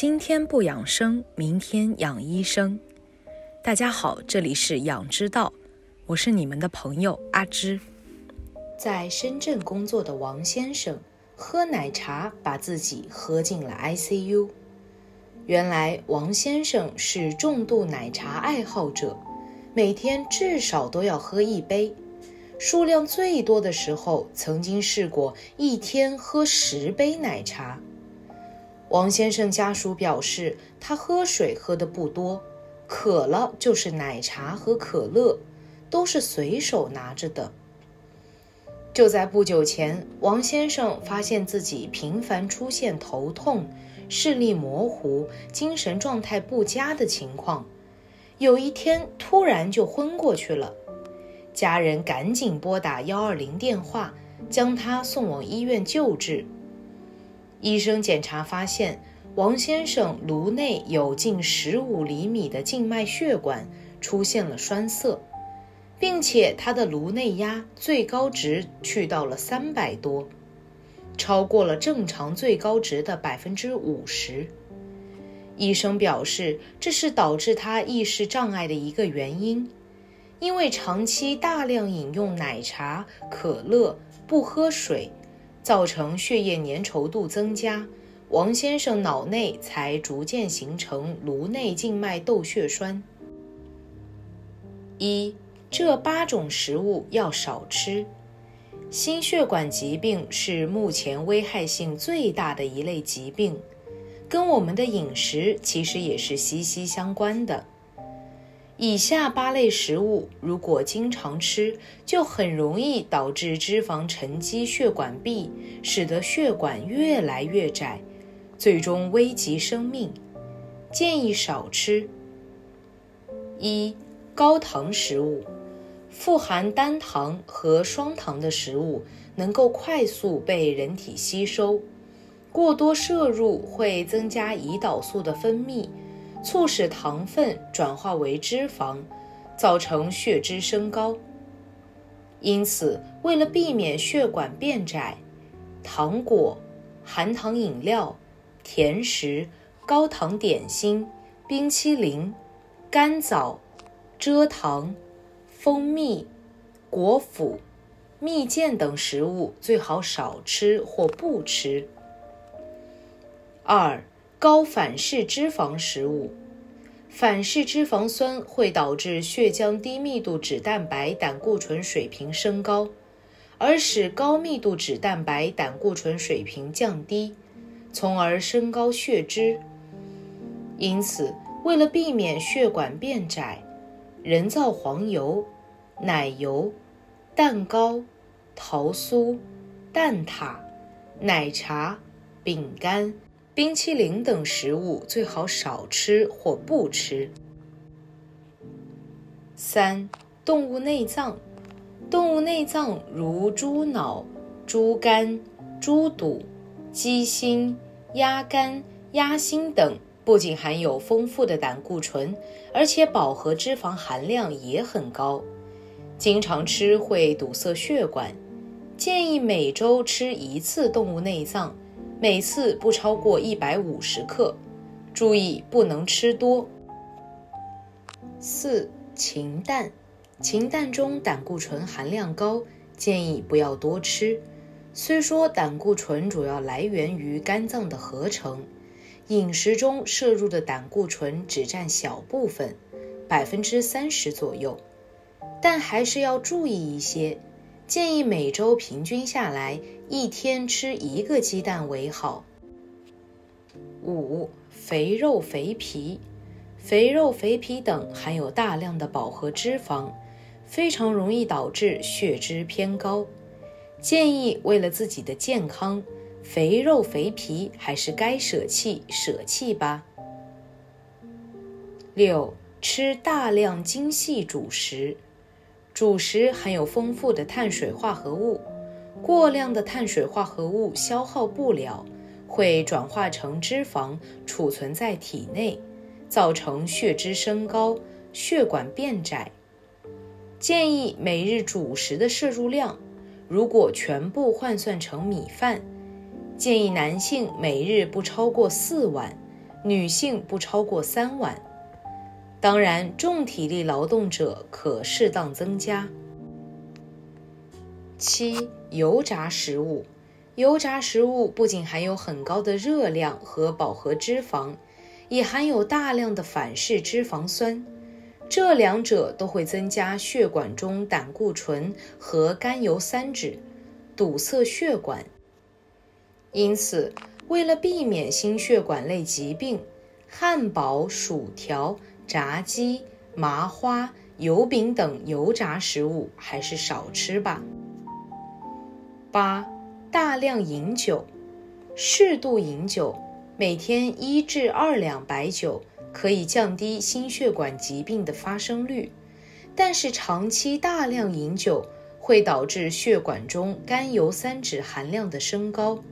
今天不养生，明天养医生。大家好，这里是养之道，我是你们的朋友阿芝。在深圳工作的王先生喝奶茶把自己喝进了 ICU。原来王先生是重度奶茶爱好者，每天至少都要喝一杯，数量最多的时候曾经试过一天喝十杯奶茶。王先生家属表示，他喝水喝的不多，渴了就是奶茶和可乐，都是随手拿着的。就在不久前，王先生发现自己频繁出现头痛、视力模糊、精神状态不佳的情况，有一天突然就昏过去了。家人赶紧拨打幺二零电话，将他送往医院救治。医生检查发现，王先生颅内有近十五厘米的静脉血管出现了栓塞，并且他的颅内压最高值去到了三百多，超过了正常最高值的百分之五十。医生表示，这是导致他意识障碍的一个原因，因为长期大量饮用奶茶、可乐，不喝水。造成血液粘稠度增加，王先生脑内才逐渐形成颅内静脉窦血栓。一，这八种食物要少吃。心血管疾病是目前危害性最大的一类疾病，跟我们的饮食其实也是息息相关的。以下八类食物，如果经常吃，就很容易导致脂肪沉积血管壁，使得血管越来越窄，最终危及生命。建议少吃。一、高糖食物，富含单糖和双糖的食物能够快速被人体吸收，过多摄入会增加胰岛素的分泌。促使糖分转化为脂肪，造成血脂升高。因此，为了避免血管变窄，糖果、含糖饮料、甜食、高糖点心、冰淇淋、干枣、蔗糖、蜂蜜、果脯、蜜饯等食物最好少吃或不吃。二。高反式脂肪食物，反式脂肪酸会导致血浆低密度脂蛋白胆固醇水平升高，而使高密度脂蛋白胆固醇水平降低，从而升高血脂。因此，为了避免血管变窄，人造黄油、奶油、蛋糕、桃酥、蛋挞、奶茶、饼干。冰淇淋等食物最好少吃或不吃。三、动物内脏，动物内脏如猪脑、猪肝、猪肚、鸡心、鸭肝、鸭心等，不仅含有丰富的胆固醇，而且饱和脂肪含量也很高。经常吃会堵塞血管，建议每周吃一次动物内脏。每次不超过一百五十克，注意不能吃多。四、禽蛋，禽蛋中胆固醇含量高，建议不要多吃。虽说胆固醇主要来源于肝脏的合成，饮食中摄入的胆固醇只占小部分，百分之三十左右，但还是要注意一些。建议每周平均下来，一天吃一个鸡蛋为好。五、肥肉、肥皮，肥肉、肥皮等含有大量的饱和脂肪，非常容易导致血脂偏高。建议为了自己的健康，肥肉、肥皮还是该舍弃舍弃吧。六、吃大量精细主食。主食含有丰富的碳水化合物，过量的碳水化合物消耗不了，会转化成脂肪储存在体内，造成血脂升高、血管变窄。建议每日主食的摄入量，如果全部换算成米饭，建议男性每日不超过四碗，女性不超过三碗。当然，重体力劳动者可适当增加。七、油炸食物。油炸食物不仅含有很高的热量和饱和脂肪，也含有大量的反式脂肪酸，这两者都会增加血管中胆固醇和甘油三酯，堵塞血管。因此，为了避免心血管类疾病，汉堡、薯条。炸鸡、麻花、油饼等油炸食物还是少吃吧。八、大量饮酒，适度饮酒，每天一至二两白酒可以降低心血管疾病的发生率，但是长期大量饮酒会导致血管中甘油三酯含量的升高，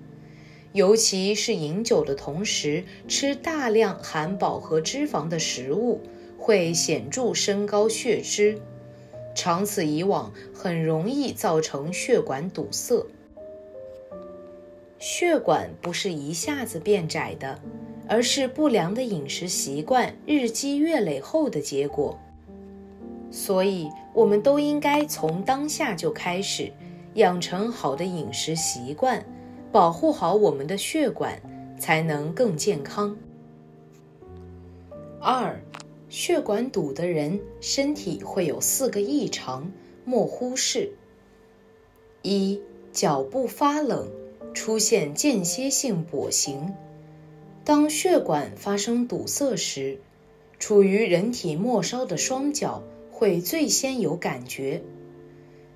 尤其是饮酒的同时吃大量含饱和脂肪的食物。会显著升高血脂，长此以往，很容易造成血管堵塞。血管不是一下子变窄的，而是不良的饮食习惯日积月累后的结果。所以，我们都应该从当下就开始，养成好的饮食习惯，保护好我们的血管，才能更健康。二。血管堵的人，身体会有四个异常，莫忽视。一、脚部发冷，出现间歇性跛行。当血管发生堵塞时，处于人体末梢的双脚会最先有感觉，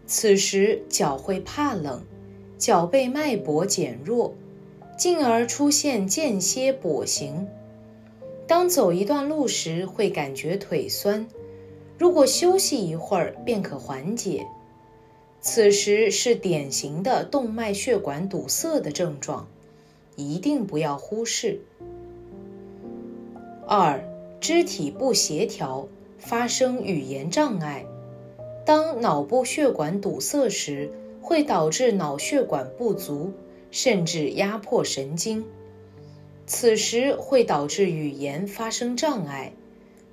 此时脚会怕冷，脚背脉搏减弱，进而出现间歇跛行。当走一段路时，会感觉腿酸，如果休息一会儿便可缓解。此时是典型的动脉血管堵塞的症状，一定不要忽视。二、肢体不协调，发生语言障碍。当脑部血管堵塞时，会导致脑血管不足，甚至压迫神经。此时会导致语言发生障碍，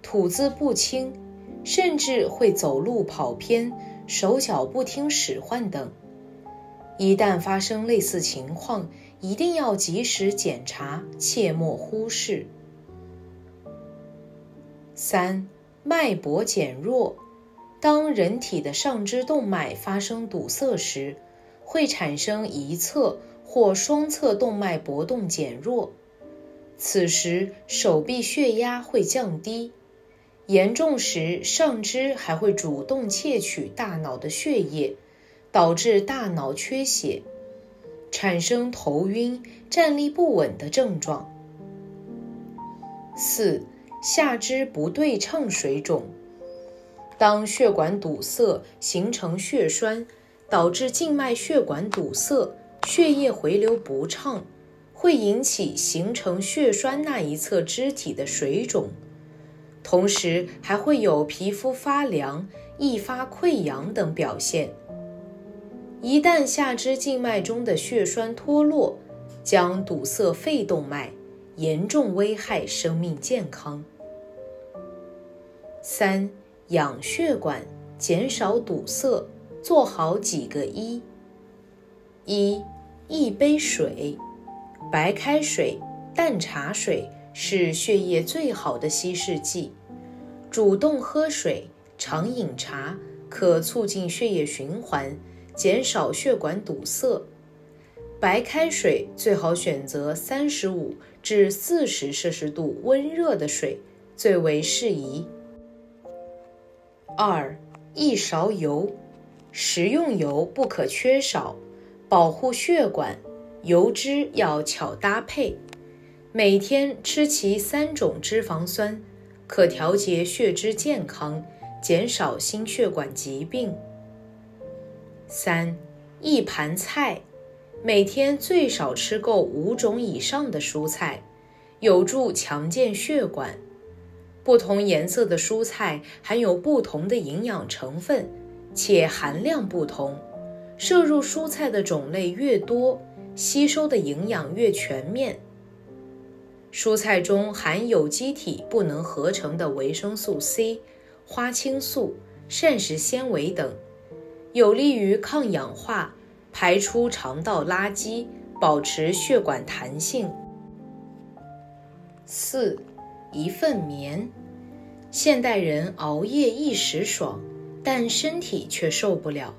吐字不清，甚至会走路跑偏、手脚不听使唤等。一旦发生类似情况，一定要及时检查，切莫忽视。三、脉搏减弱，当人体的上肢动脉发生堵塞时，会产生一侧或双侧动脉搏动减弱。此时手臂血压会降低，严重时上肢还会主动窃取大脑的血液，导致大脑缺血，产生头晕、站立不稳的症状。四、下肢不对称水肿，当血管堵塞形成血栓，导致静脉血管堵塞，血液回流不畅。会引起形成血栓那一侧肢体的水肿，同时还会有皮肤发凉、易发溃疡等表现。一旦下肢静脉中的血栓脱落，将堵塞肺动脉，严重危害生命健康。三、养血管，减少堵塞，做好几个一：一、一杯水。白开水、淡茶水是血液最好的稀释剂。主动喝水、常饮茶可促进血液循环，减少血管堵塞。白开水最好选择三十五至四十摄氏度温热的水，最为适宜。二、一勺油，食用油不可缺少，保护血管。油脂要巧搭配，每天吃其三种脂肪酸，可调节血脂健康，减少心血管疾病。三，一盘菜，每天最少吃够五种以上的蔬菜，有助强健血管。不同颜色的蔬菜含有不同的营养成分，且含量不同，摄入蔬菜的种类越多。吸收的营养越全面。蔬菜中含有机体不能合成的维生素 C、花青素、膳食纤维等，有利于抗氧化、排出肠道垃圾、保持血管弹性。四，一份眠。现代人熬夜一时爽，但身体却受不了。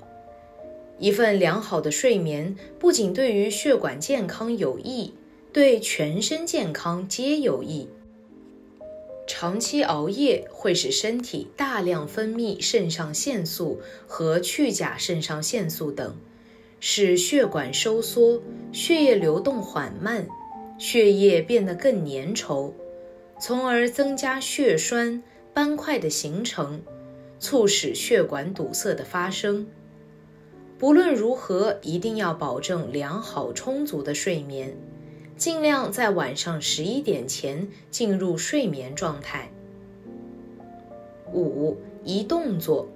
一份良好的睡眠不仅对于血管健康有益。对全身健康皆有益。长期熬夜会使身体大量分泌肾上腺素和去甲肾上腺素等，使血管收缩，血液流动缓慢，血液变得更粘稠，从而增加血栓斑块的形成，促使血管堵塞的发生。不论如何，一定要保证良好充足的睡眠。尽量在晚上十一点前进入睡眠状态。五、一动作，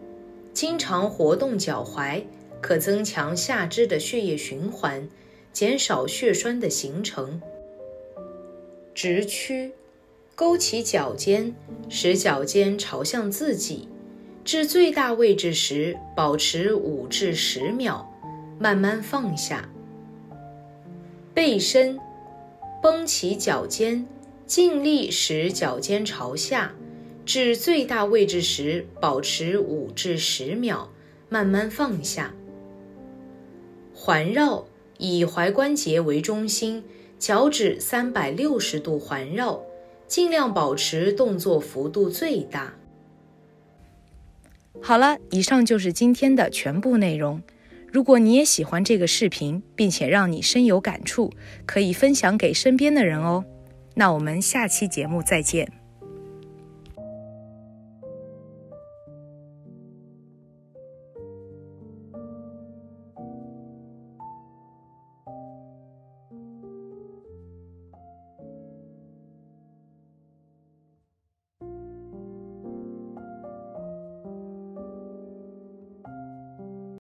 经常活动脚踝，可增强下肢的血液循环，减少血栓的形成。直屈，勾起脚尖，使脚尖朝向自己，至最大位置时保持五至十秒，慢慢放下。背伸。绷起脚尖，尽力使脚尖朝下，至最大位置时保持五至十秒，慢慢放下。环绕以踝关节为中心，脚趾三百六十度环绕，尽量保持动作幅度最大。好了，以上就是今天的全部内容。如果你也喜欢这个视频，并且让你深有感触，可以分享给身边的人哦。那我们下期节目再见。